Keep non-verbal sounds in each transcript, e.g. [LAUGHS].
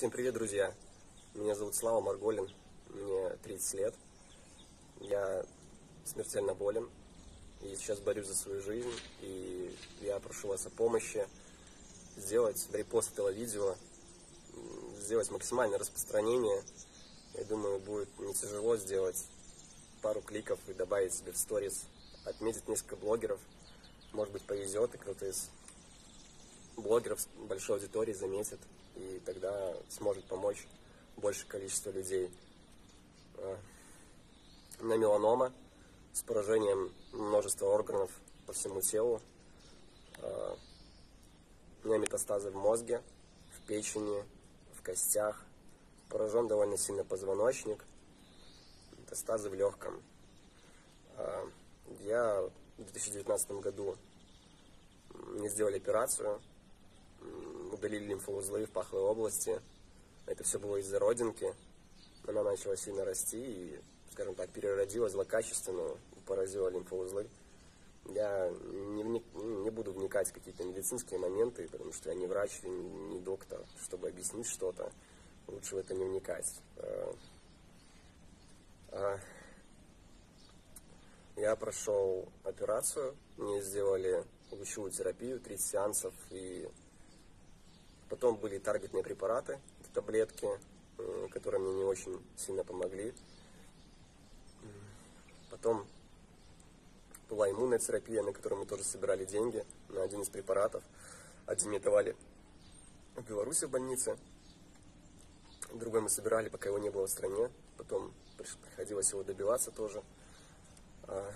Всем привет, друзья! Меня зовут Слава Марголин, мне 30 лет. Я смертельно болен и сейчас борюсь за свою жизнь. И я прошу вас о помощи сделать репост этого видео, сделать максимальное распространение. Я думаю, будет не тяжело сделать пару кликов и добавить себе в сторис, отметить несколько блогеров. Может быть, повезет, и кто-то из блогеров большой аудитории заметит и тогда сможет помочь большее количество людей. А, на меланома с поражением множества органов по всему телу. А, меня метастазы в мозге, в печени, в костях. Поражен довольно сильно позвоночник. Метастазы в легком. А, я в 2019 году мне сделали операцию удалили лимфоузлы в паховой области. Это все было из-за родинки. Она начала сильно расти и, скажем так, переродилась злокачественно, поразила лимфоузлы. Я не, вник, не буду вникать в какие-то медицинские моменты, потому что я не врач, не доктор, чтобы объяснить что-то. Лучше в это не вникать. А, а, я прошел операцию, мне сделали лучевую терапию, 30 сеансов, и Потом были таргетные препараты, таблетки, которые мне не очень сильно помогли. Потом была иммунная терапия, на которую мы тоже собирали деньги на один из препаратов. Один мне давали в Беларуси в больнице, другой мы собирали, пока его не было в стране. Потом приходилось его добиваться тоже. А,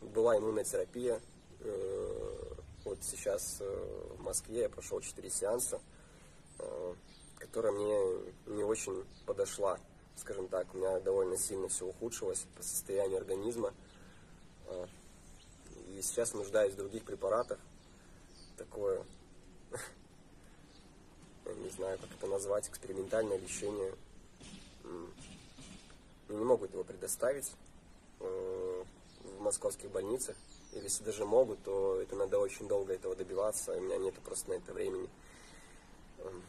была иммунная терапия, э, вот сейчас э, в Москве я прошел 4 сеанса, э, которая мне не очень подошла. Скажем так, у меня довольно сильно все ухудшилось по состоянию организма. Э, и сейчас нуждаюсь в других препаратах. Такое, [LAUGHS] не знаю, как это назвать, экспериментальное лечение. Не могут его предоставить московских больницах. Или если даже могут, то это надо очень долго этого добиваться, у меня нет просто на это времени. Эм.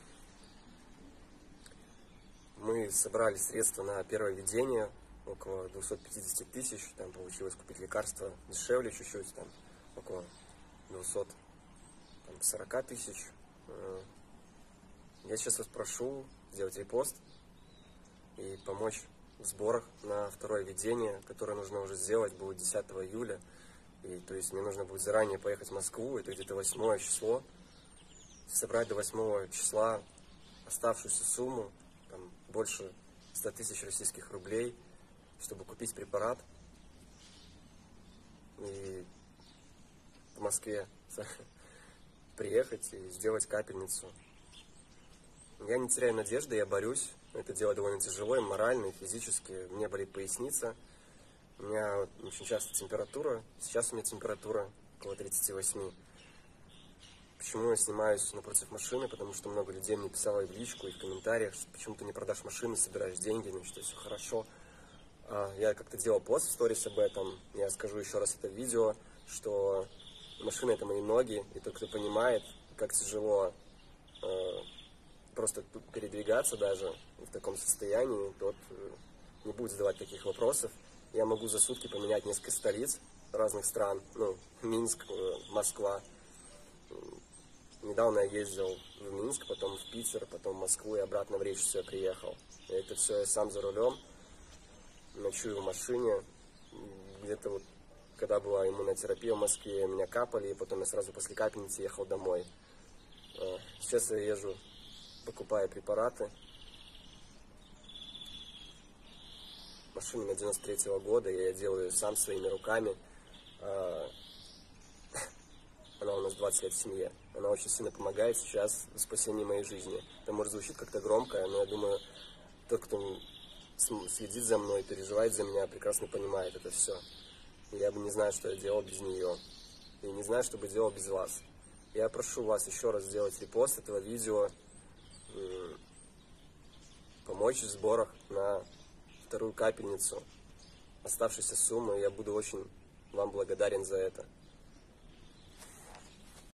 Мы собрали средства на первое введение, около 250 тысяч, там получилось купить лекарства дешевле чуть-чуть, там около 240 тысяч. Э. Я сейчас вас прошу сделать репост и помочь в сборах на второе введение, которое нужно уже сделать, будет 10 июля. И то есть мне нужно будет заранее поехать в Москву, это где-то 8 число, собрать до 8 числа оставшуюся сумму, там, больше 100 тысяч российских рублей, чтобы купить препарат. И в Москве [LAUGHS] приехать и сделать капельницу. Я не теряю надежды, я борюсь. Это дело довольно тяжело и морально, и физически. Мне болит поясница. У меня очень часто температура. Сейчас у меня температура около 38. Почему я снимаюсь напротив машины? Потому что много людей мне писало и в личку, и в комментариях, что почему ты не продашь машину, собираешь деньги, ну что все хорошо. А, я как-то делал пост в сторис об этом. Я скажу еще раз это видео, что машина это мои ноги, и тот, кто понимает, как тяжело просто передвигаться даже в таком состоянии, тот э, не будет задавать таких вопросов я могу за сутки поменять несколько столиц разных стран, ну, Минск, э, Москва. Недавно я ездил в Минск, потом в Питер, потом в Москву и обратно в Речь все приехал. И это все я сам за рулем, ночую в машине. Где-то вот, когда была иммунотерапия в Москве, меня капали, и потом я сразу после капельницы ехал домой. Э, сейчас я езжу, покупаю препараты, машина на 93 -го года, я делаю ее сам своими руками. А, [LAUGHS] она у нас 20 лет в семье. Она очень сильно помогает сейчас в спасении моей жизни. Это может звучит как-то громко, но я думаю, тот, кто следит за мной, переживает за меня, прекрасно понимает это все. Я бы не знаю, что я делал без нее. И не знаю, что бы делал без вас. Я прошу вас еще раз сделать репост этого видео, помочь в сборах на вторую капельницу оставшейся суммы. Я буду очень вам благодарен за это.